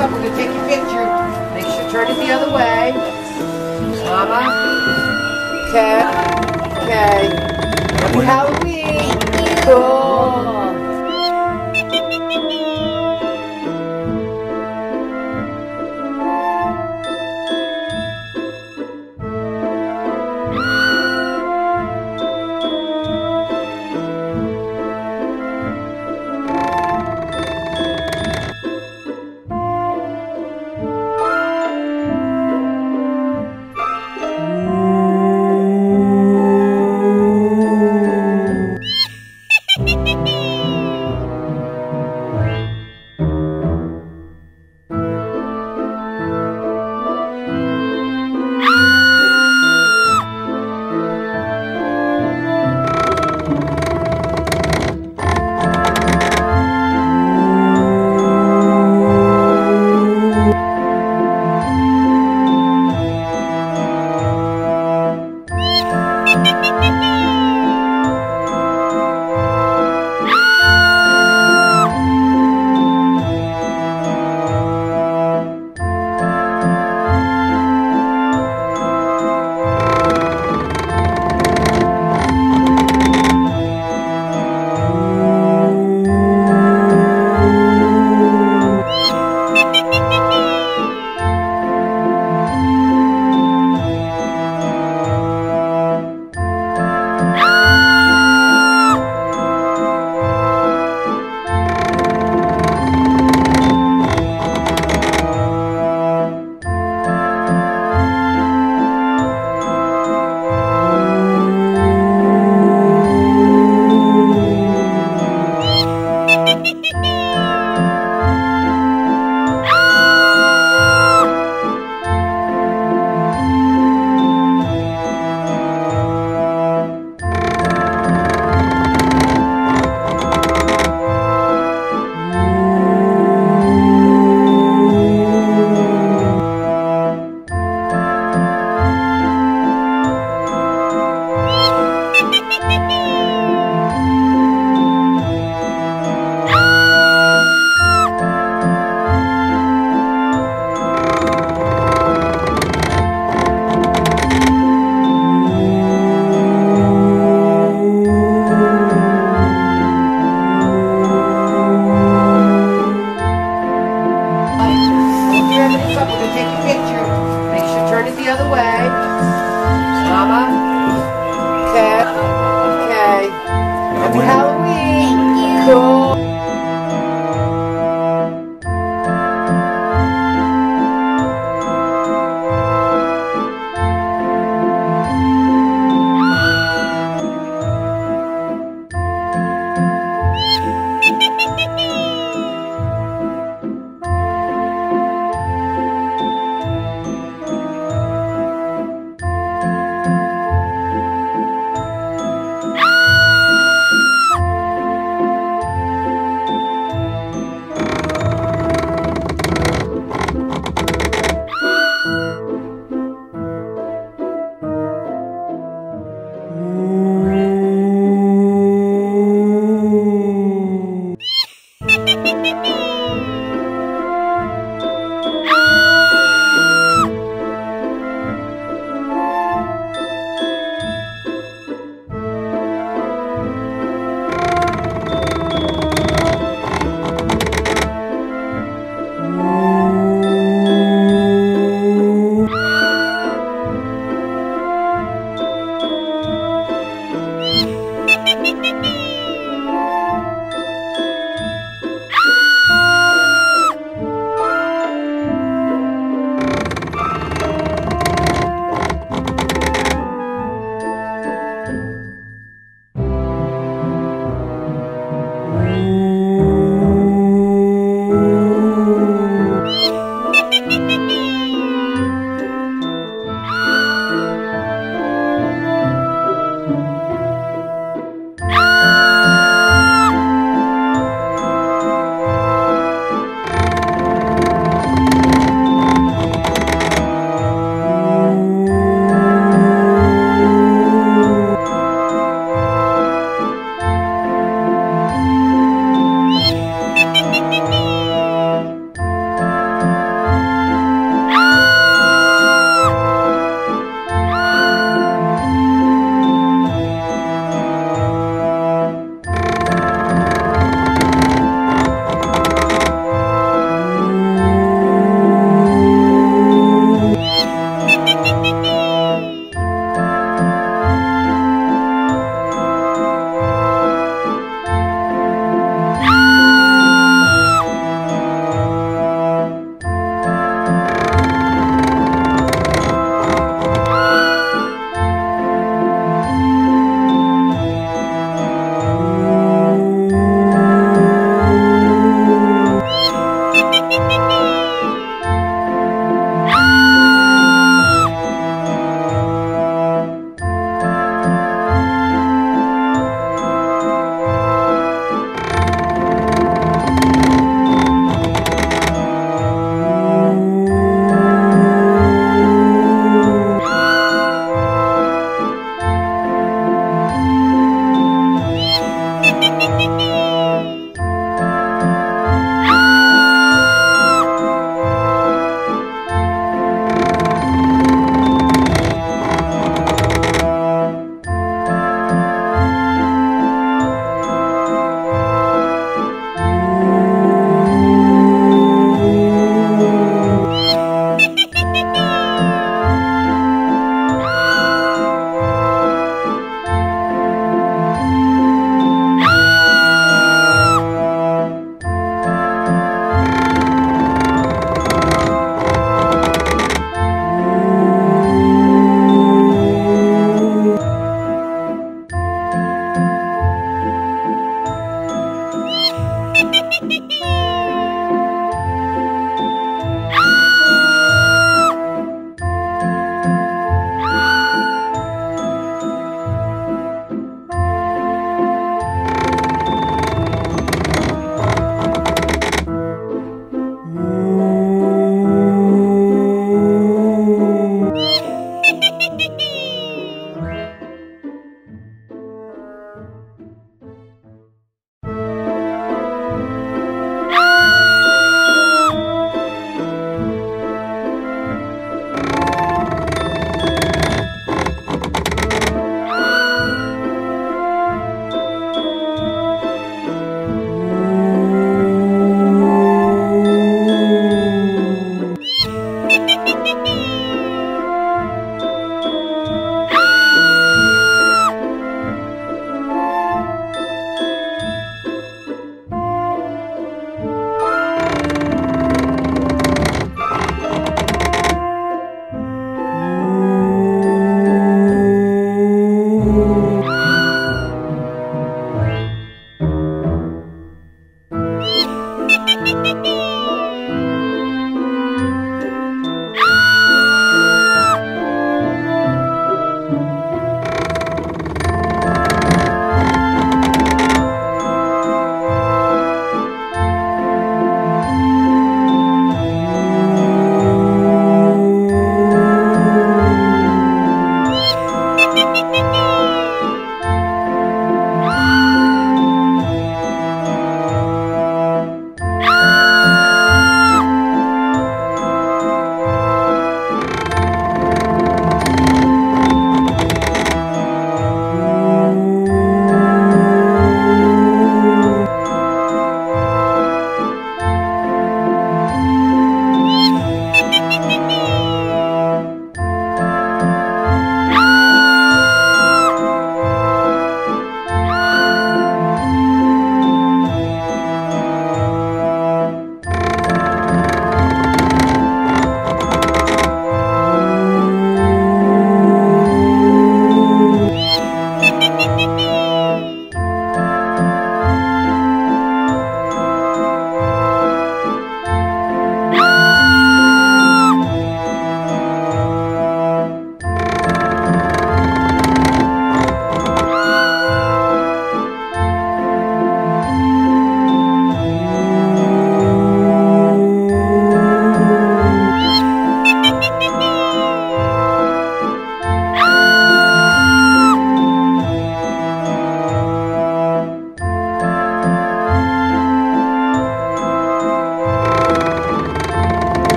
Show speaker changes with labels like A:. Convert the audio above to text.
A: up. We're gonna take your picture. Make sure turn it the other way. Mama. Okay. Okay. Happy Halloween. Cool. the other way.